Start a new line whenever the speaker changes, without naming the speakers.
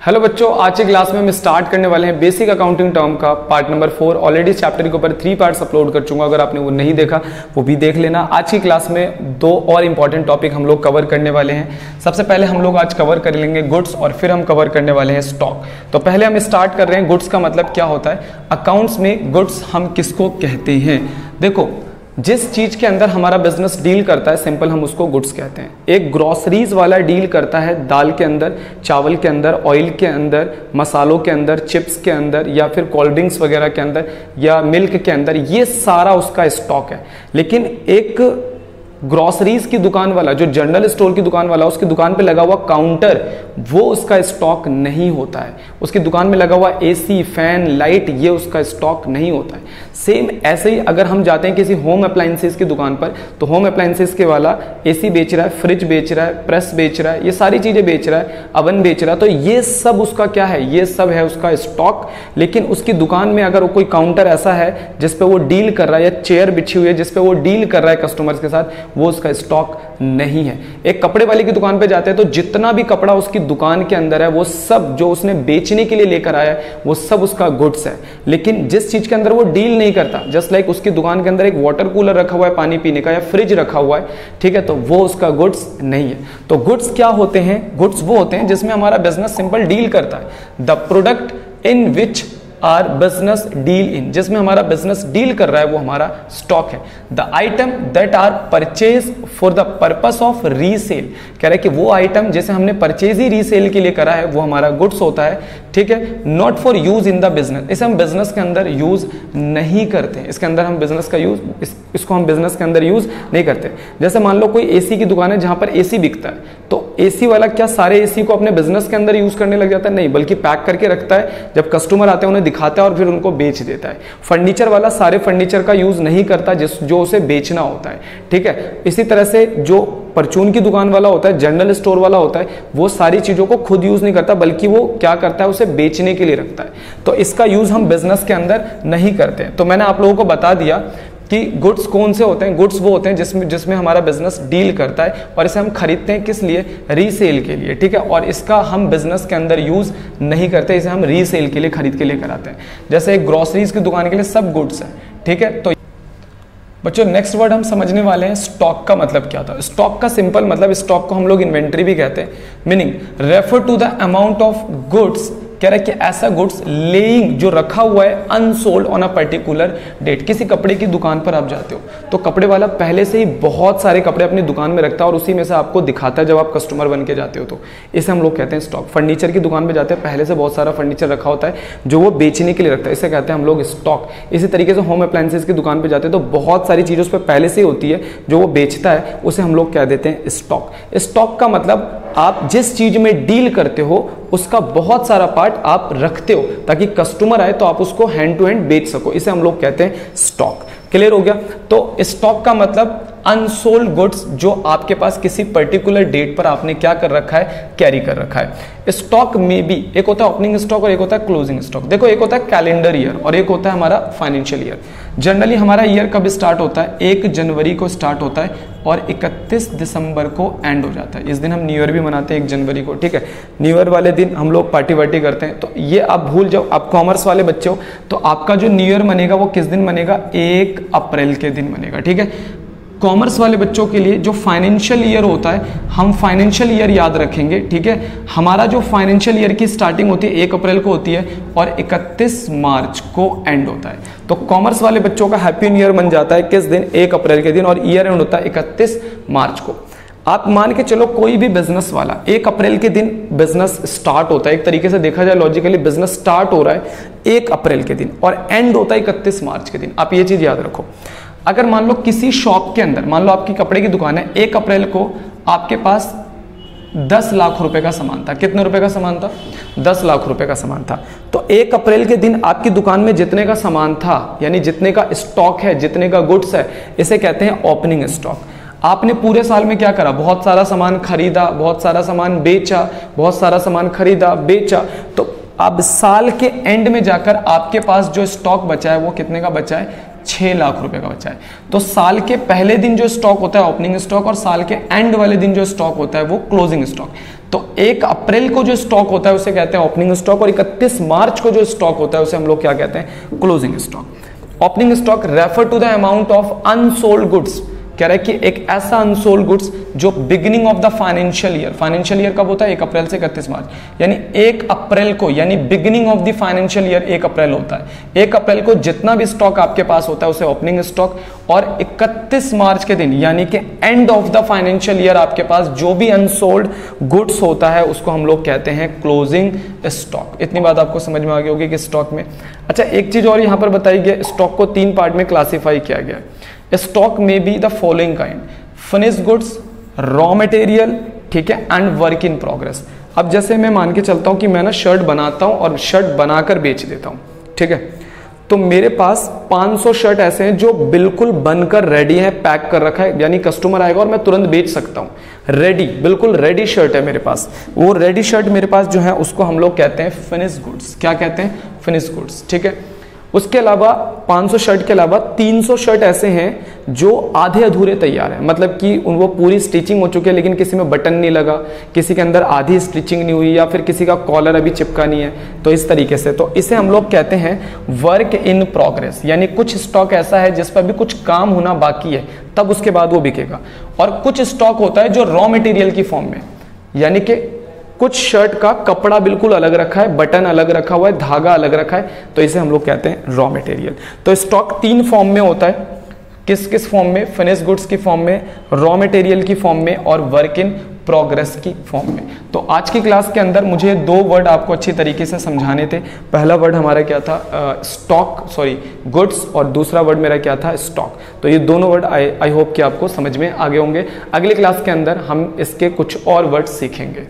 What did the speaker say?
Hello बच्चों, आज की क्लास में हम स्टार्ट करने वाले हैं बेसिक अकाउंटिंग टर्म का part number four already chapter के ऊपर थ्री पार्ट्स अपलोड कर चुका अगर आपने वो नहीं देखा, वो भी देख लेना। आज की क्लास में दो और इंपॉर्टेंट टॉपिक हम लोग कवर करने वाले हैं। सबसे पहले हम लोग आज कवर कर लेंगे गुड्स और फिर हम कवर करने वाले हैं स्टॉक तो पहले हम स्टार्ट कर रहे हैं गुड्स का मतलब क्या होता है? अकाउंट्स में गुड्स हम किसको कहते हैं? देखो जिस चीज़ के अंदर हमारा बिज़नेस डील करता है सिंपल हम उसको गुड्स कहते हैं। एक ग्रोसरीज वाला डील करता है दाल के अंदर, चावल के अंदर ऑयल के अंदर, मसालों के अंदर चिप्स के अंदर, या फिर कोल्ड ड्रिंक्स वगैरह के अंदर, या मिल्क के अंदर, ये सारा उसका स्टॉक है। लेकिन एक ग्रोसरीज की दुकान वाला, जो जनरल स्टोर की दुकान वाला, उसकी दुकान पे लगा हुआ काउंटर, वो उसका स्टॉक नहीं होता है। उसकी दुकान में लगा हुआ एसी फ़ैन लाइट ये उसका स्टॉक नहीं होता है। सेम ऐसे ही अगर हम जाते हैं किसी होम अप्लाइंसेस की दुकान पर तो होम अप्लाइंसेस के वाला एसी बेच रहा है फ्रिज बेच रहा है प्रेस बेच रहा है, ये सारी चीज़ें बेच रहा है अवन बेच रहा है तो ये सब उसका क्या है? ये सब है उसका स्टॉक लेकिन उसकी दुकान में अगर कोई काउंटर ऐसा है जिसपे वो डील कर रहा है, या चेयर बिछी हुई है जिसपे वो डील कर रहा है कस्टमर्स के साथ वो उसका स्टॉक नहीं है। एक कपड़े वाले की दुकान पे जाते हैं तो जितना भी कपड़ा उसकी दुकान के अंदर है, वो सब जो उसने बेचने के लिए लेकर आया है, वो सब उसका गुड्स है। लेकिन जिस चीज़ के अंदर वो डील नहीं करता जस्ट लाइक उसकी दुकान के अंदर एक वाटर कूलर रखा हुआ है, पानी पीने का, या फ्रिज रखा हुआ है, ठीक है तो वो उसका गुड्स नहीं है। तो गुड्स क्या होते हैं? गुड्स वो होते हैं जिसमें हमारा बिज़नेस सिंपल डील करता है। The product in which are business deal in जिसमें हमारा बिज़नेस डील कर रहा है वो हमारा स्टॉक है। The item that are purchase for the purpose of resale कह रहा है कि वो आइटम जैसे हमने परचेज ही रीसेल के लिए करा है वो हमारा गुड्स होता है ठीक है? Not for use in the business इसे हम बिज़नेस के अंदर यूज़ नहीं करते। इसके अंदर हम बिज़नेस का यूज़ इस, इसको हम बिज़नेस के अंदर यूज़ नहीं करते। जैसे मान लो कोई एसी की दुकान है जहाँ पर एसी बिकता है तो एसी वाला क्या सारे एसी को अपने बिज़नेस के अंदर यूज़ करने लग जाता है? नहीं, बल्कि पैक करके रखता है। जब कस्टमर आते हैं, उन्हें दिखाता है और फिर उनको बेच देता है। फर्नीचर वाला सारे फर्नीचर का यूज़ नहीं करता, जिस, जो उसे बेचना होता है। ठीक है? इसी तरह से जो परचून की दुकान वाला होता है जनरल स्टोर वाला होता है, वो सारी चीज़ों को खुद यूज़ नहीं करता, बल्कि वो क्या करता है? उसे बेचने के लिए रखता है। तो इसका यूज़ हम बिज़नेस के अंदर नहीं करते तो मैंने आप लोगों को बता दिया कि गुड्स कौन से होते हैं? गुड्स वो होते हैं जिसमें जिसमें हमारा बिज़नेस डील करता है और इसे हम खरीदते हैं किस लिए? रीसेल के लिए, ठीक है? और इसका हम बिज़नेस के अंदर यूज़ नहीं करते, इसे हम रीसेल के लिए, खरीद के लिए कराते हैं। जैसे एक ग्रोसरीज की दुकान के लिए सब गुड्स है, ठीक है? तो बच्चों नेक्स्ट वर्ड हम समझने वाले हैं स्टॉक का मतलब क्या था? स्टॉक का सिंपल मतलब स्टॉक को हम लोग इन्वेंट्री भी कहते हैं। Meaning refer to the amount of goods कह रहा है कि ऐसा गुड्स लेइंग जो रखा हुआ है unsold on a particular date किसी कपड़े की दुकान पर आप जाते हो तो कपड़े वाला पहले से ही बहुत सारे कपड़े अपनी दुकान में रखता है और उसी में से आपको दिखाता है जब आप कस्टमर बन के जाते हो तो। इसे हम लोग कहते हैं स्टॉक फर्नीचर की दुकान पर जाते हैं, पहले से बहुत सारा फर्नीचर रखा होता है, जो वो बेचने के लिए रखता है। इसे कहते हैं हम लोग स्टॉक इसी तरीके से होम अप्लायंसेज की दुकान पर जाते हैं तो बहुत सारी चीज़ें उस पर पहले से ही होती है, जो वो बेचता है, उसे हम लोग कह देते हैं स्टॉक स्टॉक का मतलब आप जिस चीज़ में डील करते हो उसका बहुत सारा पार्ट आप रखते हो, ताकि कस्टमर आए तो आप उसको हैंड टू हैंड बेच सको। इसे हम लोग कहते हैं स्टॉक क्लियर हो गया? तो स्टॉक का मतलब अनसोल्ड गुड्स जो आपके पास किसी पर्टिकुलर डेट पर आपने क्या कर रखा है कैरी कर रखा है। स्टॉक में भी एक होता है ओपनिंग स्टॉक और एक होता है क्लोजिंग स्टॉक देखो, एक होता है कैलेंडर ईयर और एक होता है हमारा फाइनेंशियल ईयर जनरली हमारा ईयर कब स्टार्ट होता है? एक जनवरी को स्टार्ट होता है और 31 दिसंबर को एंड हो जाता है। इस दिन हम न्यू ईयर भी मनाते हैं एक जनवरी को, ठीक है? न्यू ईयर वाले दिन हम लोग पार्टी वार्टी करते हैं। तो ये आप भूल जाओ, आप कॉमर्स वाले बच्चे हो तो आपका जो न्यू ईयर मनेगा वो किस दिन मनेगा? एक अप्रैल के दिन मनेगा, ठीक है? कॉमर्स वाले बच्चों के लिए जो फाइनेंशियल ईयर होता है, हम फाइनेंशियल ईयर याद रखेंगे, ठीक है? हमारा जो फाइनेंशियल ईयर की स्टार्टिंग होती है, एक अप्रैल को होती है और 31 मार्च को एंड होता है। तो कॉमर्स वाले बच्चों का हैप्पी न्यू ईयर बन जाता है किस दिन? एक अप्रैल के दिन और ईयर एंड होता है इकतीस मार्च को। आप मान के चलो कोई भी बिज़नेस वाला, एक अप्रैल के दिन बिज़नेस स्टार्ट होता है। एक तरीके से देखा जाए लॉजिकली बिज़नेस स्टार्ट हो रहा है एक अप्रैल के दिन और एंड होता है इकतीस मार्च के दिन। आप ये चीज़ याद रखो। अगर मान लो किसी शॉप के अंदर, मान लो आपकी कपड़े की दुकान है, एक अप्रैल को आपके पास दस लाख रुपए का सामान था। कितने रुपए का सामान था? दस लाख रुपए का सामान था। तो एक अप्रैल के दिन आपकी दुकान में जितने का सामान था, यानी जितने का स्टॉक है, जितने का गुड्स है, इसे कहते हैं ओपनिंग स्टॉक। आपने पूरे साल में क्या करा? बहुत सारा सामान खरीदा, बहुत सारा सामान बेचा, बहुत सारा सामान खरीदा, बेचा। तो अब साल के एंड में जाकर आपके पास जो स्टॉक बचा है, वो कितने का बचा है? छह लाख रुपए का बचा है। तो साल के पहले दिन जो स्टॉक होता है ओपनिंग स्टॉक और साल के एंड वाले दिन जो स्टॉक होता है, वो क्लोजिंग स्टॉक तो एक अप्रैल को जो स्टॉक होता है, उसे कहते हैं ओपनिंग स्टॉक और इकतीस मार्च को जो स्टॉक होता है, उसे हम लोग क्या कहते हैं? Closing stock opening stock refer to the amount of unsold goods कह रहा है कि एक ऐसा अनसोल्ड गुड्स जो beginning of the financial year financial year कब होता है? एक अप्रैल से इकतीस मार्च। यानी एक अप्रैल को, यानी beginning of the financial year एक अप्रैल होता है। एक अप्रैल को जितना भी स्टॉक आपके पास होता है, उसे ओपनिंग स्टॉक और 31 मार्च के दिन, यानी कि end of the financial year आपके पास जो भी अनसोल्ड गुड्स होता है, उसको हम लोग कहते हैं क्लोजिंग स्टॉक इतनी बात आपको समझ में आ गई होगी कि स्टॉक में। अच्छा एक चीज़ और यहाँ पर बताई गई स्टॉक को तीन पार्ट में क्लासीफाई किया गया। स्टॉक में be the following kind finish goods raw material ठीक है एंड वर्क इन प्रोग्रेस अब जैसे मैं मान के चलता हूँ कि मैं ना शर्ट बनाता हूँ और शर्ट बनाकर बेच देता हूँ, ठीक है? तो मेरे पास 500 शर्ट ऐसे हैं जो बिल्कुल बनकर रेडी है पैक कर रखा है, यानी कस्टमर आएगा और मैं तुरंत बेच सकता हूँ। रेडी बिल्कुल रेडी शर्ट है मेरे पास। वो रेडी शर्ट मेरे पास जो है, उसको हम लोग कहते हैं फिनिश गुड्स क्या कहते हैं? फिनिश गुड्स ठीक है? उसके अलावा 500 शर्ट के अलावा 300 शर्ट ऐसे हैं जो आधे अधूरे तैयार हैं। मतलब कि उन वो पूरी स्टिचिंग हो चुकी है, लेकिन किसी में बटन नहीं लगा, किसी के अंदर आधी स्टिचिंग नहीं हुई या फिर किसी का कॉलर अभी चिपका नहीं है तो इस तरीके से। तो इसे हम लोग कहते हैं वर्क इन प्रोग्रेस यानी कुछ स्टॉक ऐसा है जिस पर भी कुछ काम होना बाकी है, तब उसके बाद वो बिकेगा। और कुछ स्टॉक होता है जो रॉ मटेरियल की फॉर्म में। यानी कि कुछ शर्ट का कपड़ा बिल्कुल अलग रखा है, बटन अलग रखा हुआ है, धागा अलग रखा है तो इसे हम लोग कहते हैं रॉ मटेरियल तो स्टॉक तीन फॉर्म में होता है. किस किस फॉर्म में? फिनिश गुड्स की फॉर्म में रॉ मटेरियल की फॉर्म में और वर्क इन प्रोग्रेस की फॉर्म में. तो आज की क्लास के अंदर मुझे दो वर्ड आपको अच्छी तरीके से समझाने थे. पहला वर्ड हमारा क्या था? स्टॉक सॉरी गुड्स और दूसरा वर्ड मेरा क्या था? स्टॉक तो ये दोनों वर्ड आई होप कि आपको समझ में आगे होंगे. अगली क्लास के अंदर हम इसके कुछ और वर्ड सीखेंगे.